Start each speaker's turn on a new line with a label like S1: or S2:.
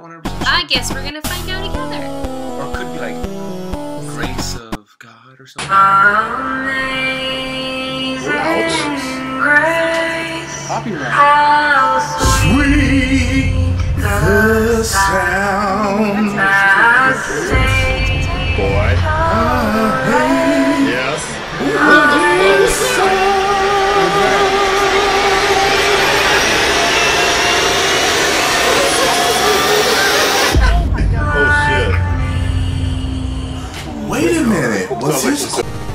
S1: 100%
S2: I guess we're gonna find out together.
S1: Or it could be like grace of God or something.
S3: Amazing Grace.
S4: How sweet the sound.
S5: Boy.
S4: Wait a minute. What's
S5: some-